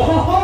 Whoa!